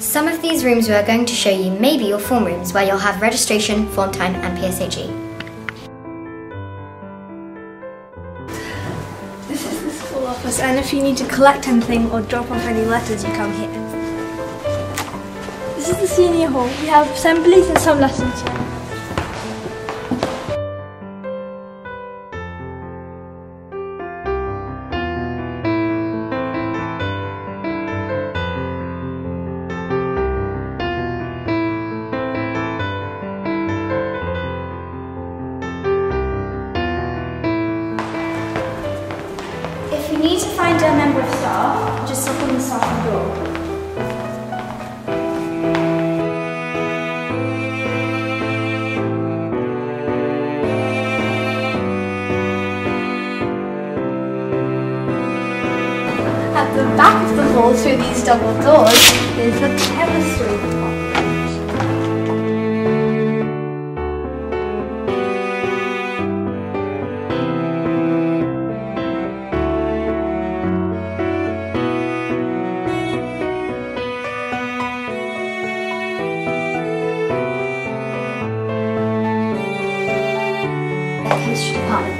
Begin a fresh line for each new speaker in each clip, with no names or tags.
Some of these rooms we are going to show you may be your form rooms where you'll have registration, form time and PSHE.
This is the school office and if you need to collect anything or drop off any letters you come here. This is the senior hall. We have assemblies and some lessons. here.
The
back of the hall through these double doors is the chemistry department.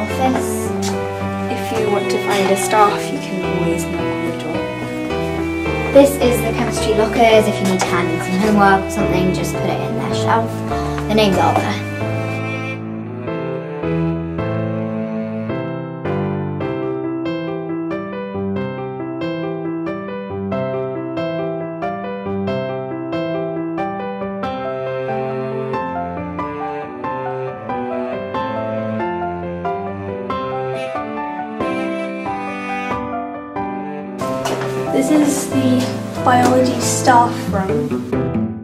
Office.
If you want to find a staff, you can always knock.
This is the chemistry lockers. If you need to hand in some homework or something, just put it in their shelf. The names are there.
This is the biology staff room.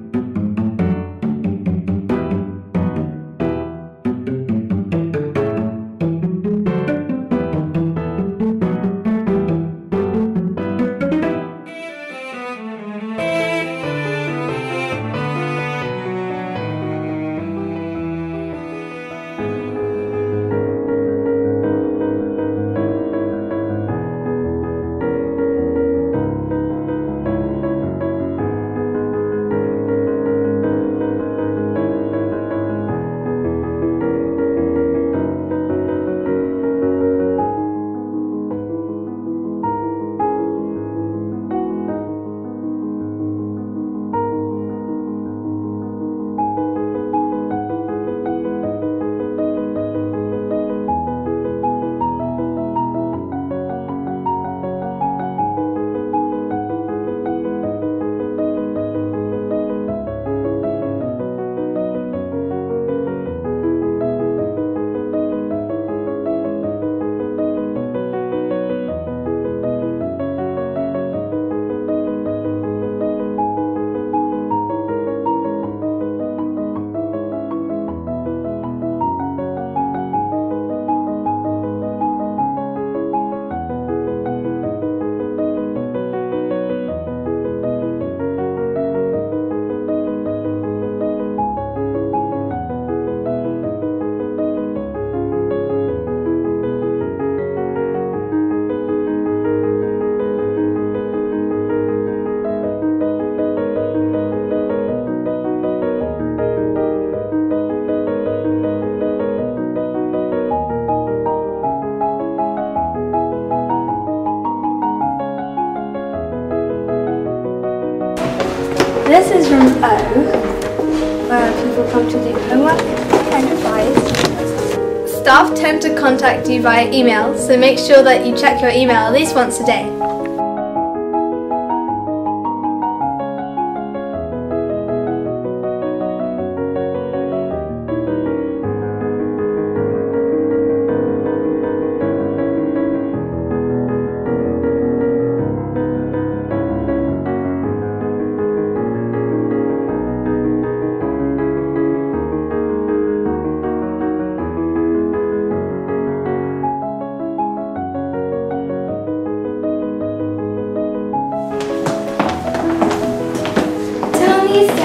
Tend to contact you via email, so make sure that you check your email at least once a day.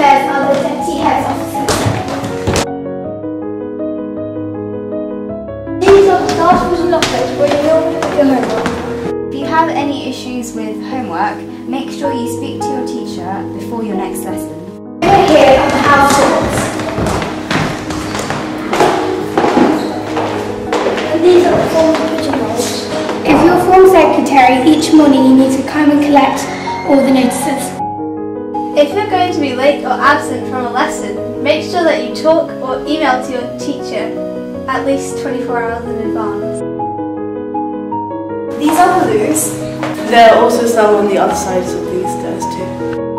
Are the deputy head's offices.
These are the classrooms and lockers put your homework.
If you have any issues
with homework, make sure you speak to your teacher before your next lesson.
We're here on the house. These are the form pigeonholes.
If you're a form secretary, each morning you need to come and collect all the notices.
If you're going to be late or absent from a lesson, make sure that you talk or email to your teacher at least 24 hours in advance.
These are the loos.
There are also some on the other sides of these stairs too.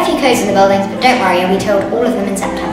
A few codes in the buildings, but don't worry, you'll be told all of them in September.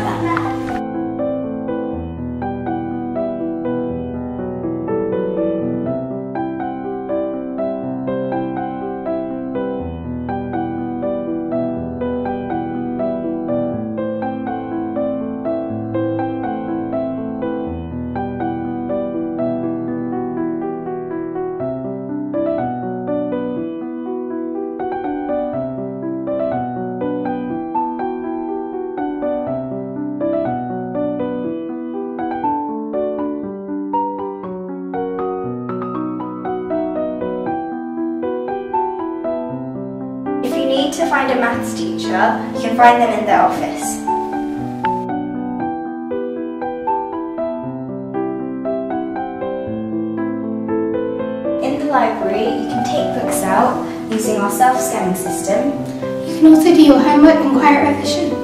Need to find a maths teacher, you can find them in their office. In the library, you can take books out using our self-scanning system.
You can also do your homework and quiet revision.
is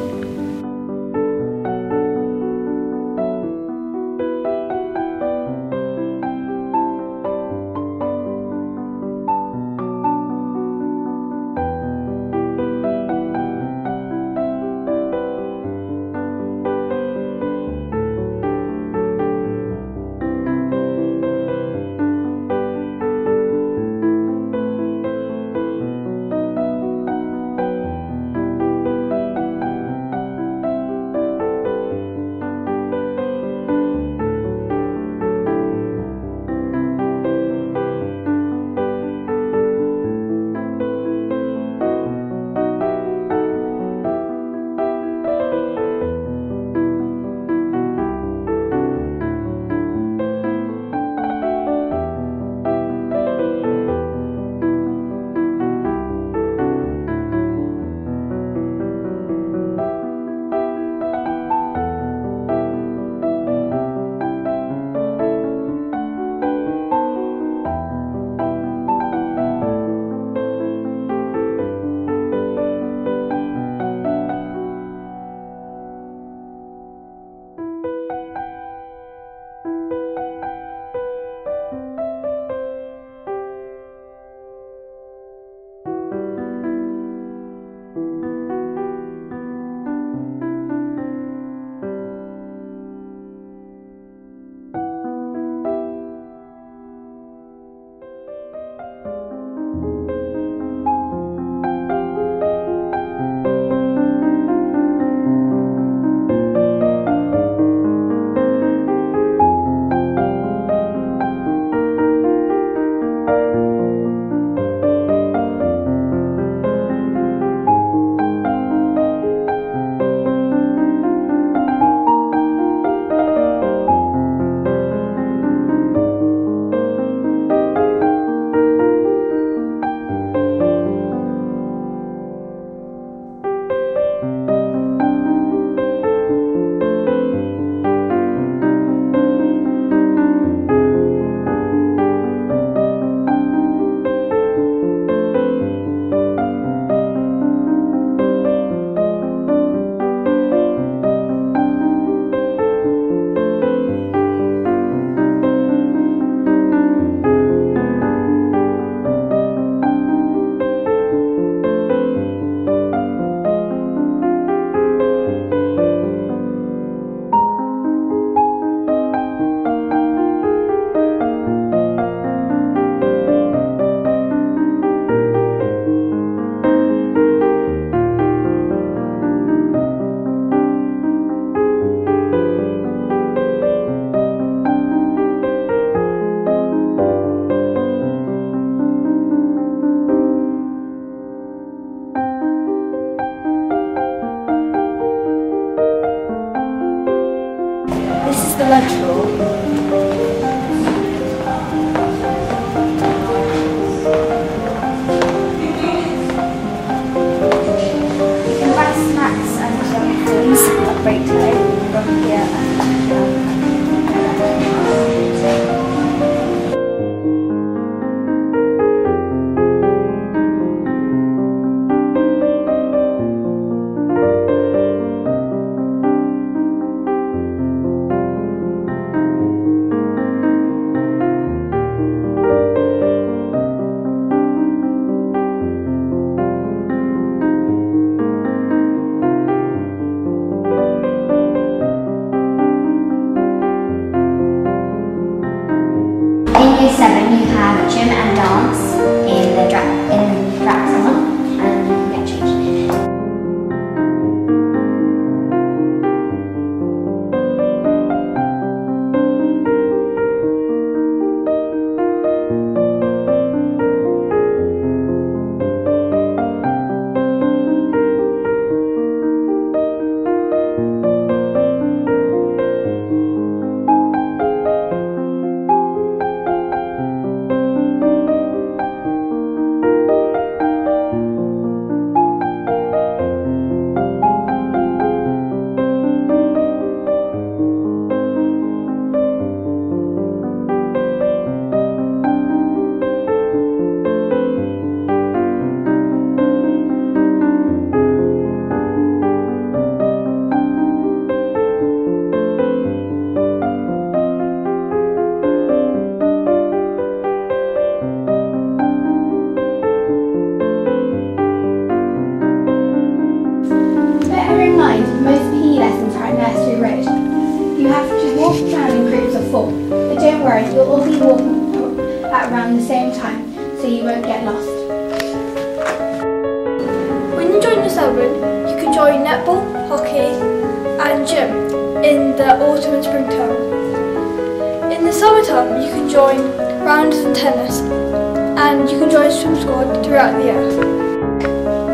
mind, most PE lessons are at Nursery Road. You have to walk around in groups of four, but don't worry, you'll all be walking at around the same time, so you won't get lost.
When you join the seven, you can join netball, hockey, and gym in the autumn and spring term. In the summertime, you can join rounders and tennis, and you can join swim squad throughout the year.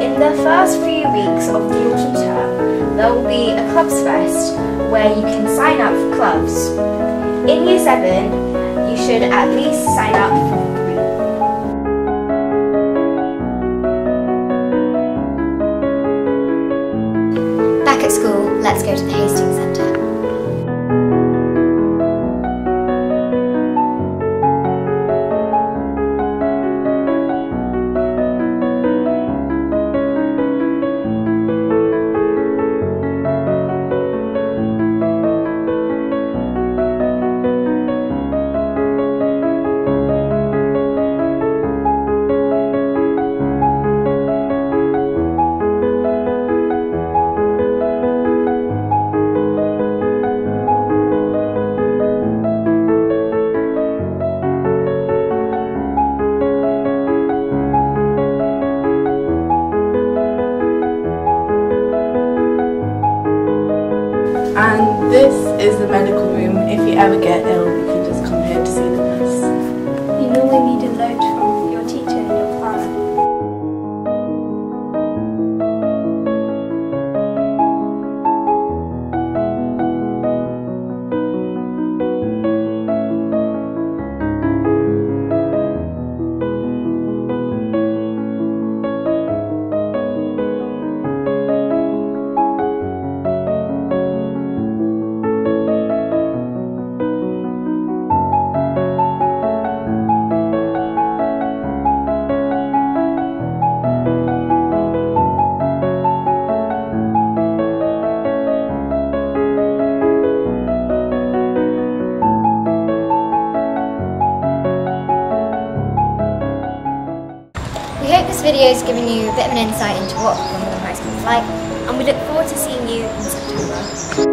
In the first few weeks of the autumn term, there will be a clubs fest where you can sign up for clubs. In year seven, you should at least sign up for three.
Back at school, let's go to the Hastings
this
given you a bit of an insight into what Wimbledon High School is like, and we look forward to seeing you in September.